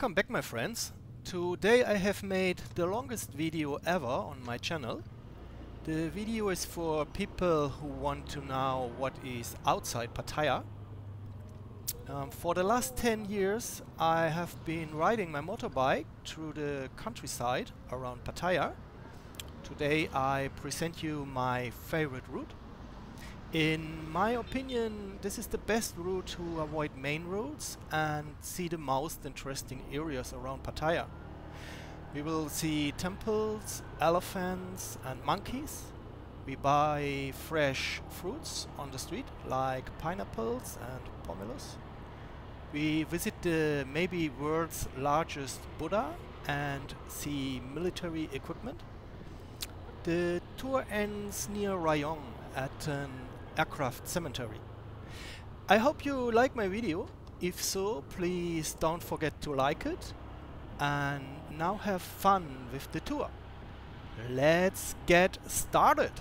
Welcome back my friends. Today I have made the longest video ever on my channel. The video is for people who want to know what is outside Pattaya. Um, for the last 10 years I have been riding my motorbike through the countryside around Pattaya. Today I present you my favorite route. In my opinion, this is the best route to avoid main roads and see the most interesting areas around Pattaya. We will see temples, elephants and monkeys. We buy fresh fruits on the street like pineapples and pomelos. We visit the maybe world's largest Buddha and see military equipment. The tour ends near Rayong at an aircraft cemetery. I hope you like my video. If so, please don't forget to like it. And now have fun with the tour. Let's get started!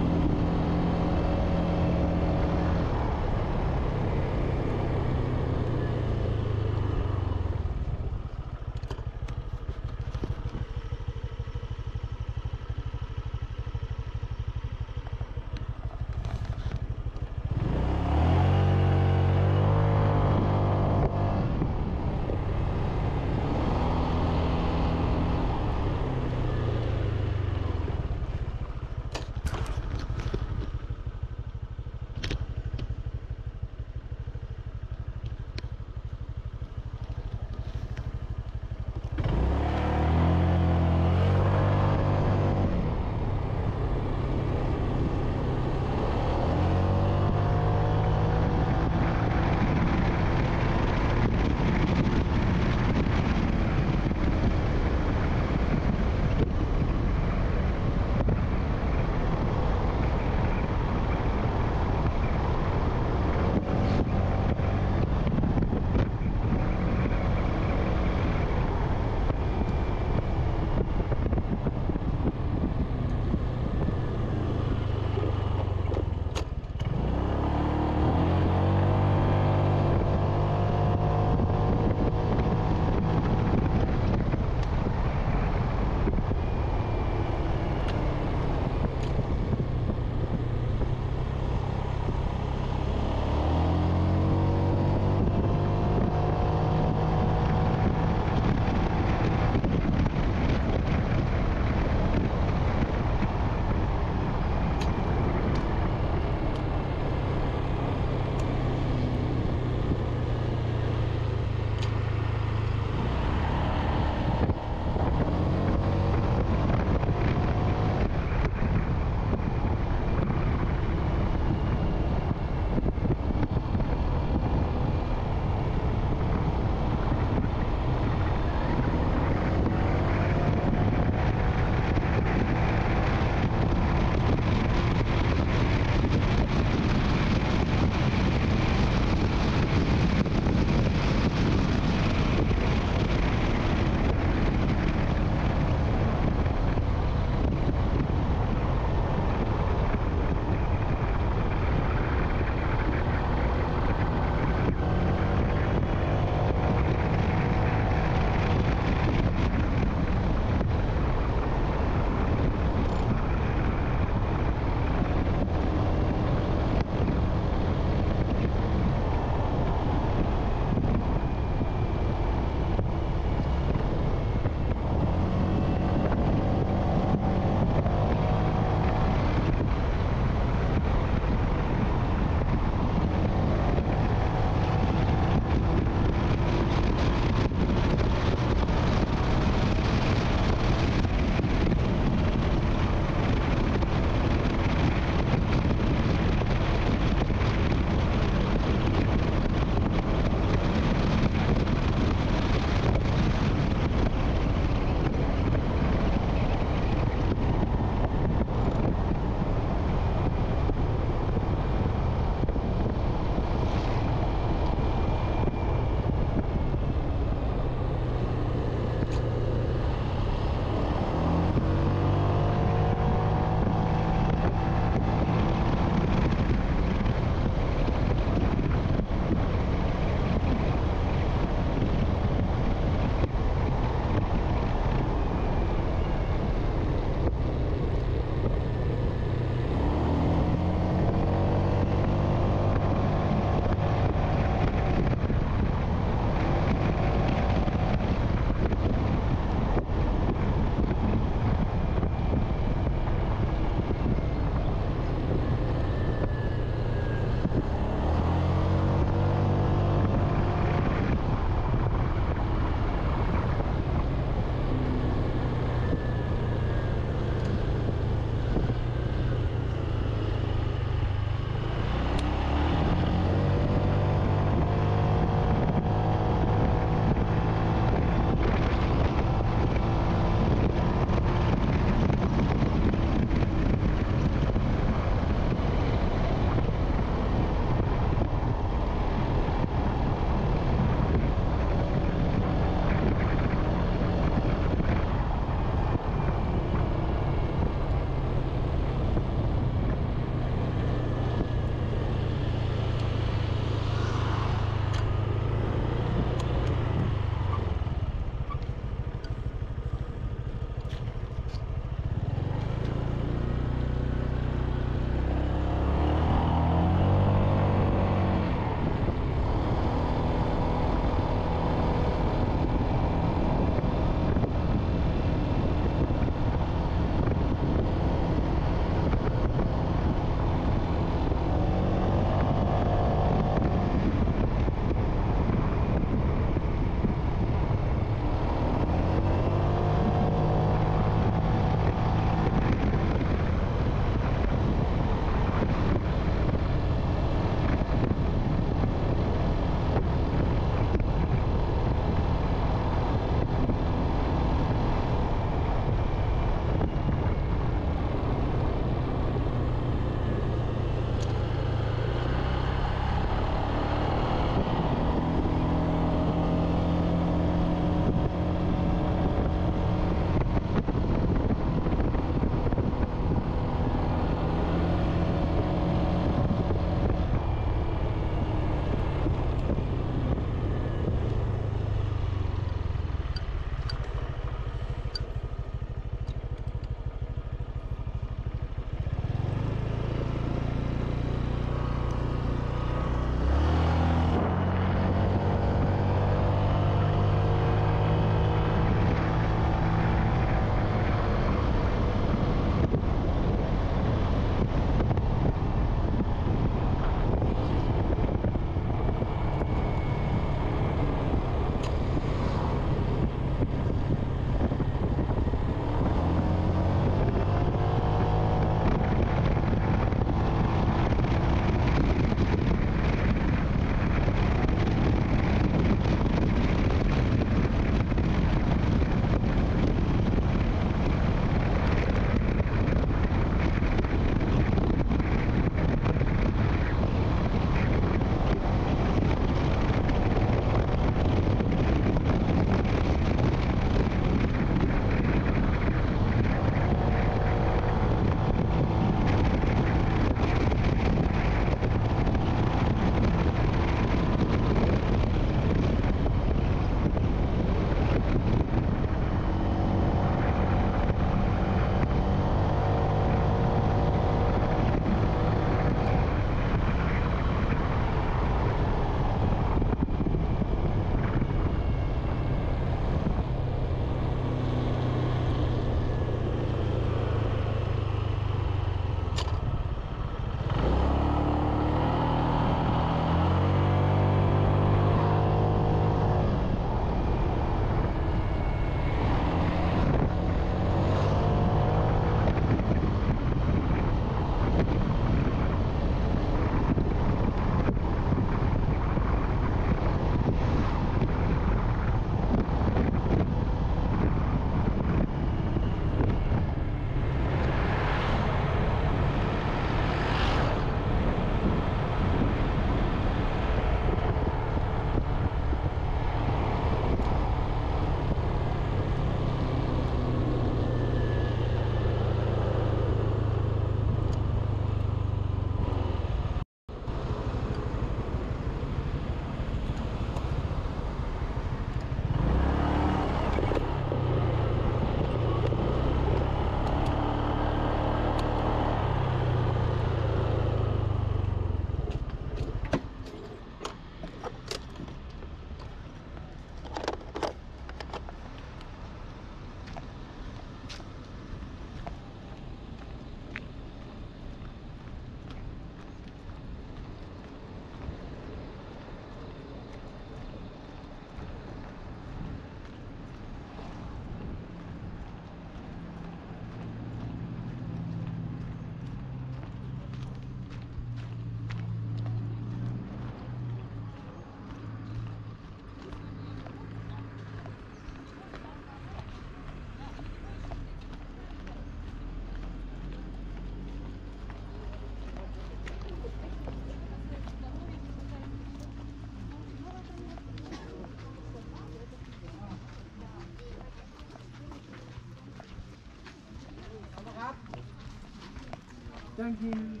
장기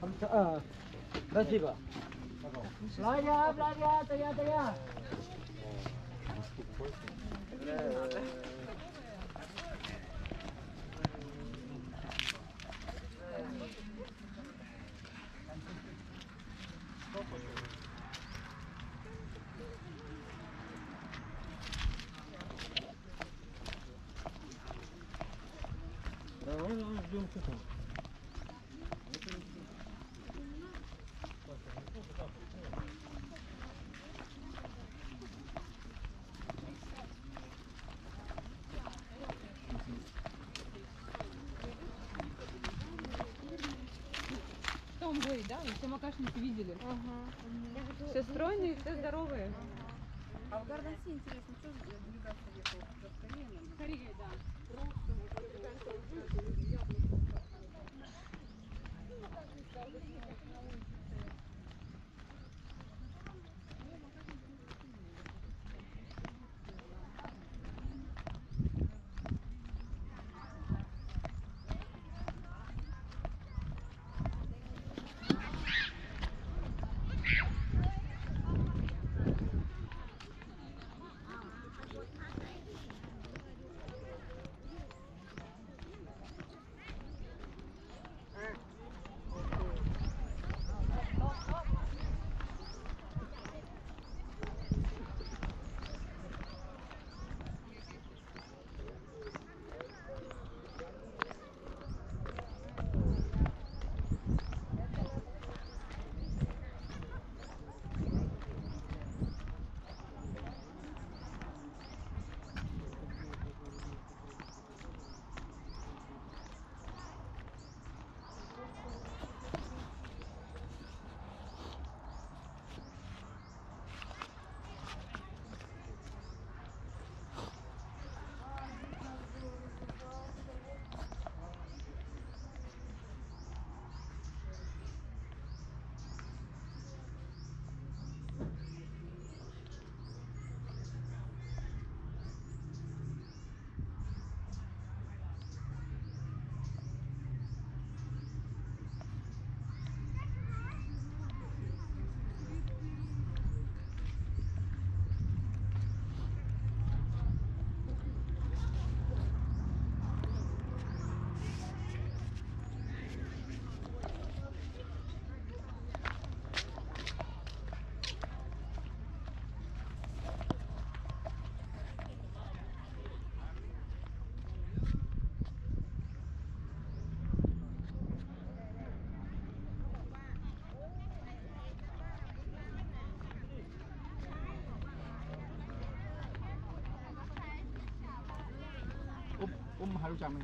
감사 아 라지바 라야 라야 라야 라야 좀 Том говорит, да? И все макашники видели. Все стройные, все здоровые. А в Гордонсе интересно, что за 我们还有家门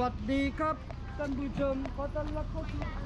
วัสดีครับท่านผู้ชมขอต้อนรับเข้าสู่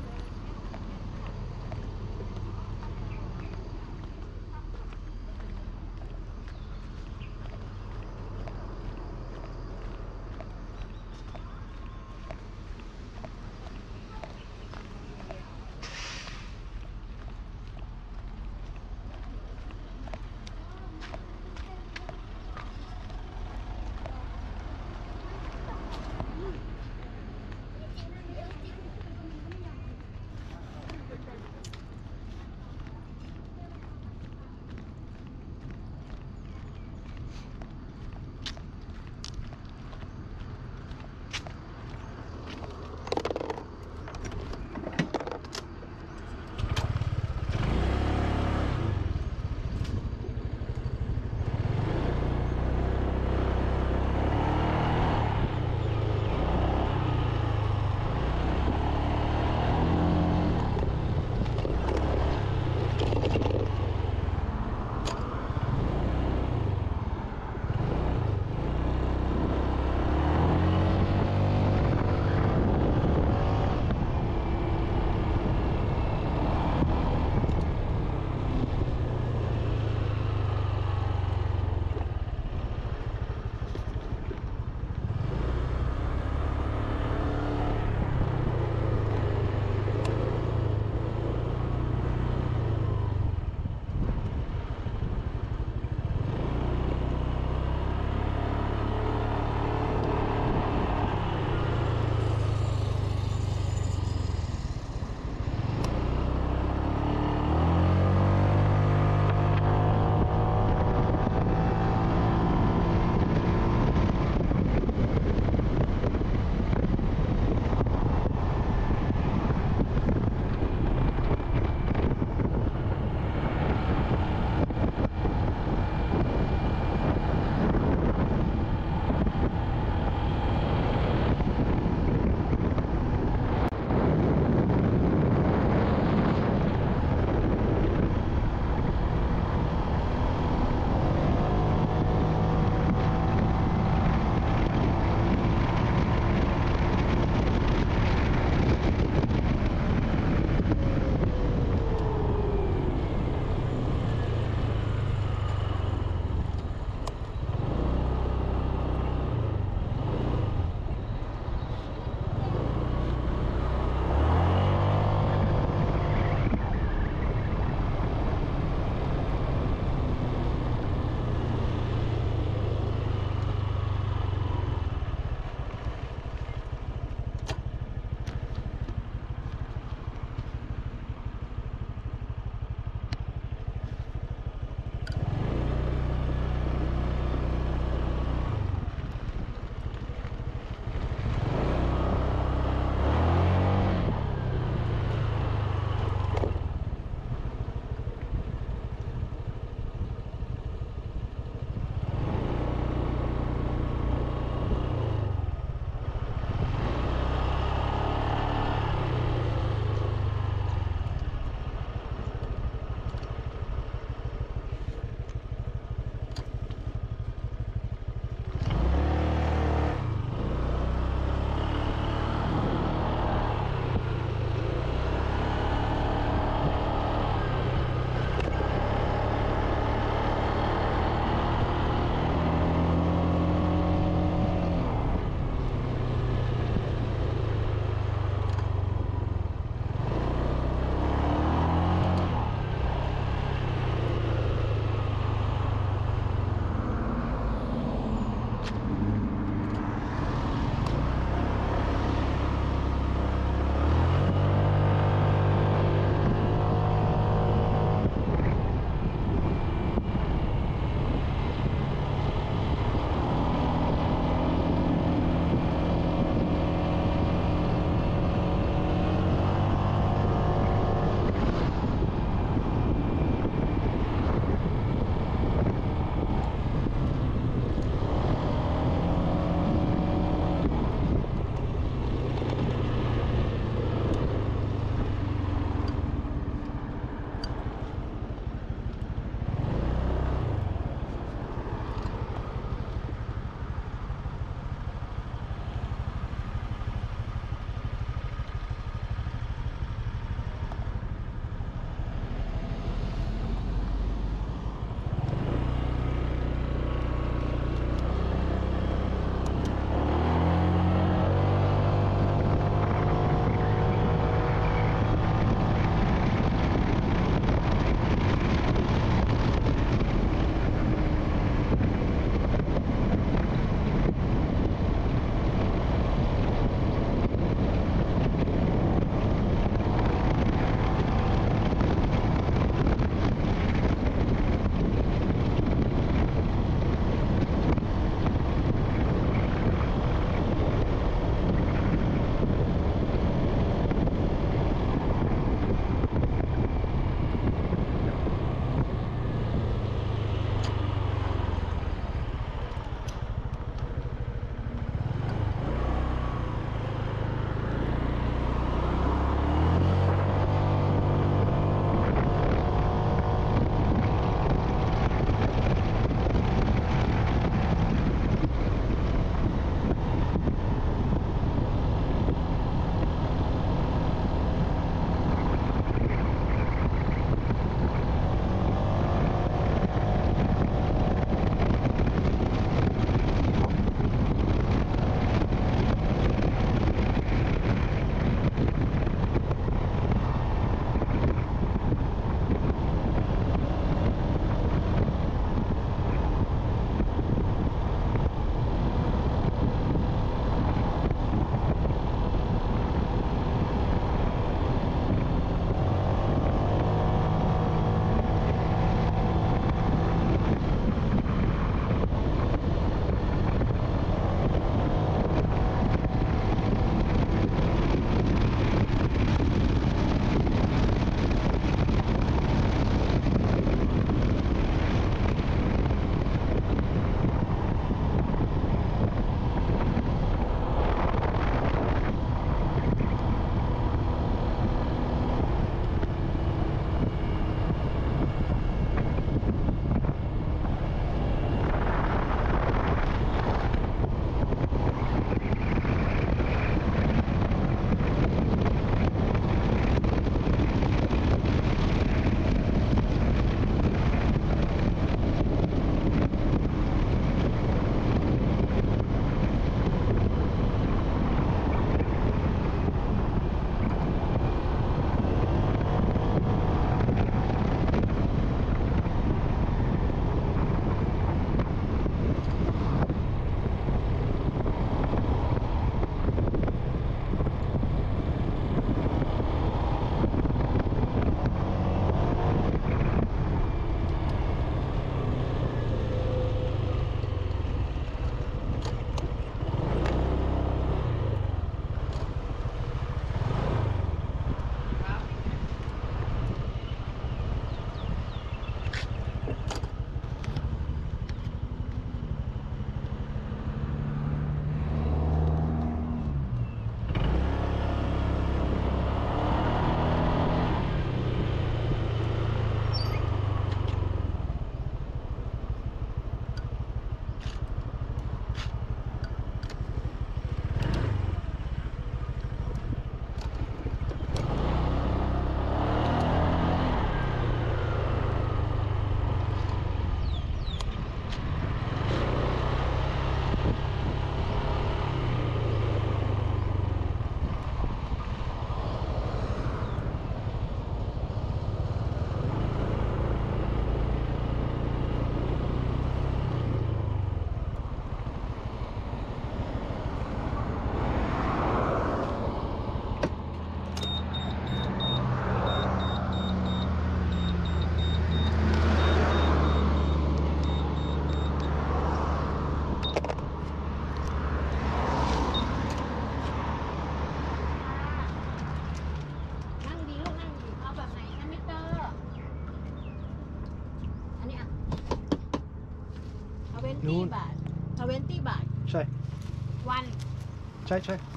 ใ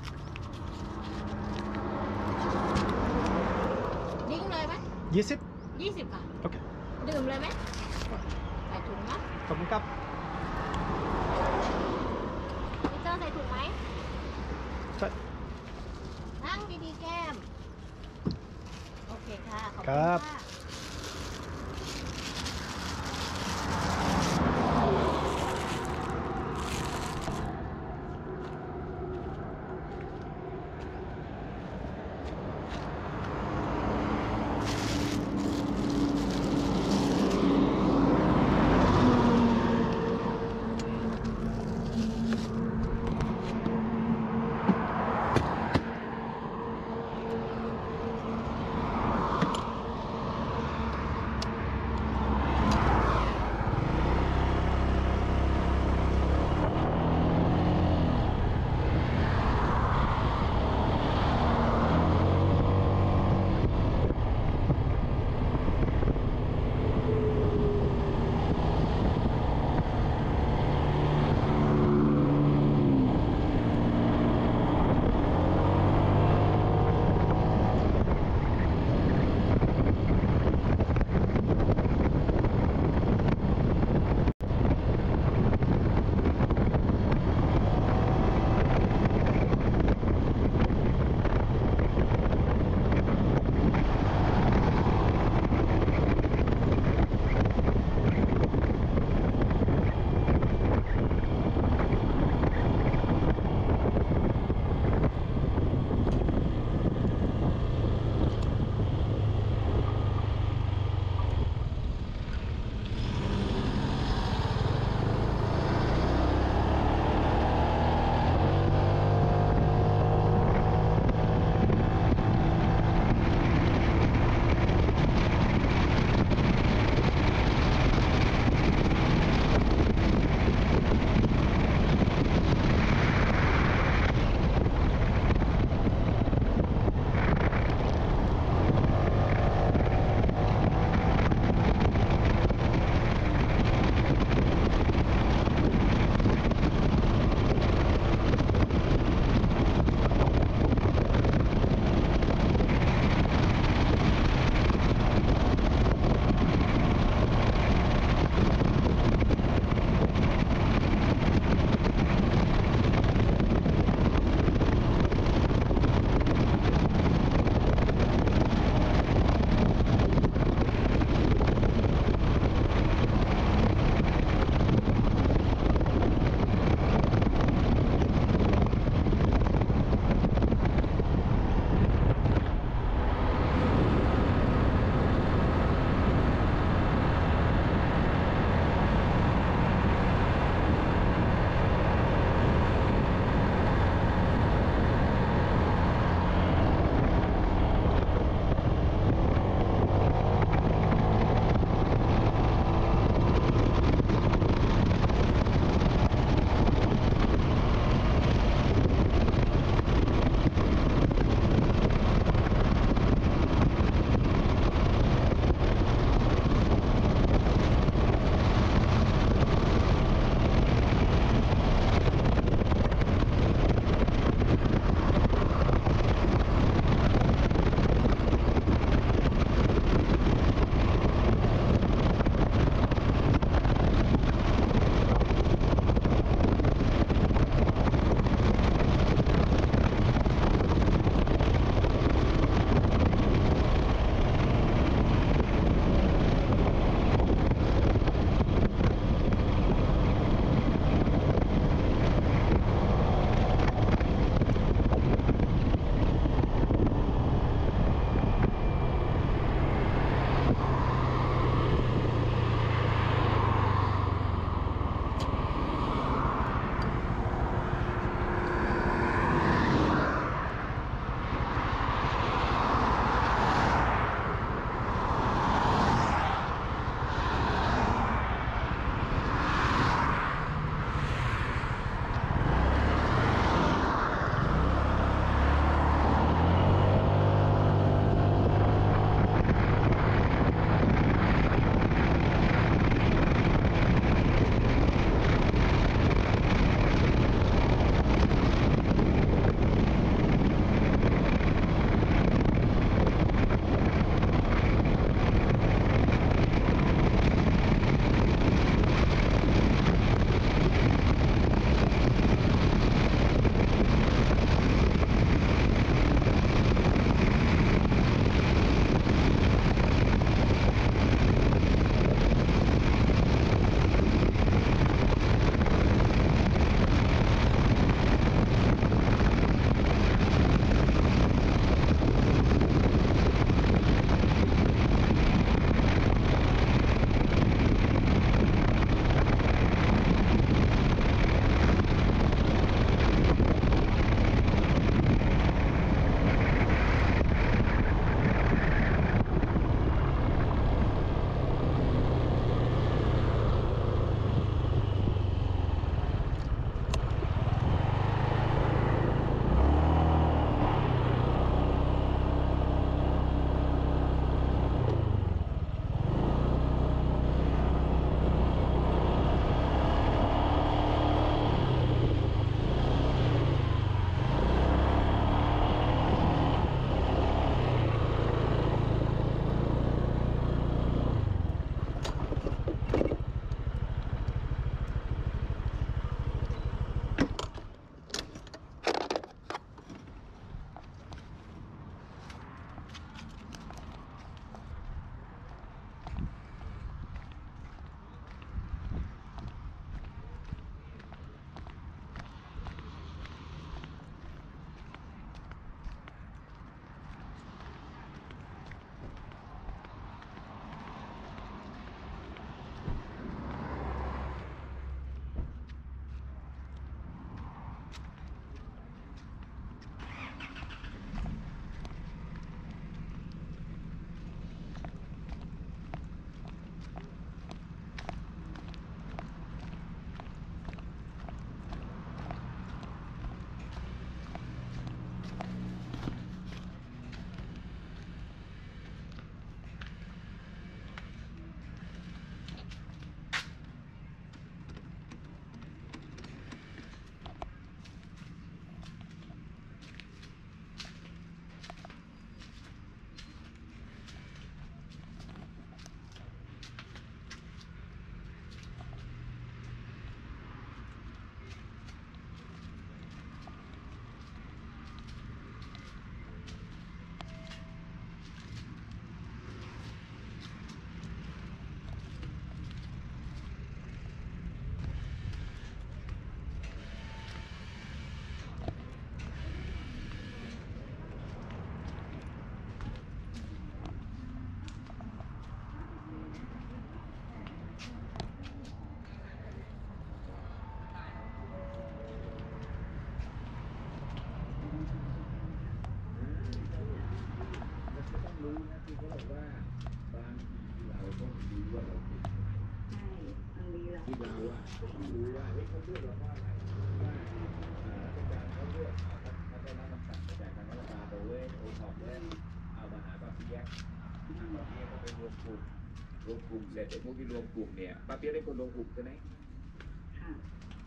รวมกลุ่มเสร็จไอ้พวกที่รวมกลุ่มเนี่ยป้าเปี๊ยกเป็นคนรวมกลุ่มใช่ไหม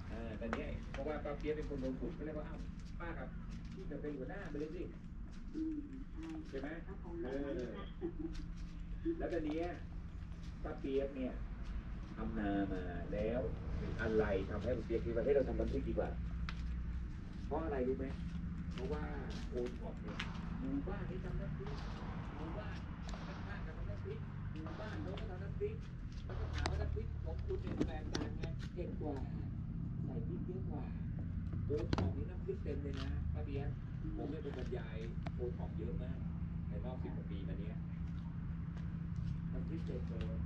เออแต่เนี้ยเพราะว่าป้าเปี๊ยกเป็นคนรวมกลุ่มก็เลยว่าอ้าวป้าครับพี่จะเป็นหัวหน้าไปเลยสิใช่ไหมเออแล้วตอนเนี้ยป้าเปี๊ยกเนี่ย ทำนามาแล้วอะไรทำให้ผมเปียกคิดว่าให้ยเราทำน้ำพริกดีกว่า เพราะอะไรรู้ไหมเพราะว่าโอนขอบเนี่ยหมู่บ้านที่ทำน้ำพริกหมู่บ้านข้างๆกันทำน้ำพริกหมู่บ้านโน้นก็ทำน้ำพริกแล้วก็ถามว่าน้ำพริกของคุณเนี่ยแตกต่างไงเผ็ดกว่าใส่พริกเยอะกว่าโอนขอบนี้น้ำพริกเต็มเลยนะป้าเบียรผมเนี่เป็นบรรยายโอนขอบเยอะมากในรอบสิบกว่าปีมาเนี้ยน้ำพริกเต็มเลย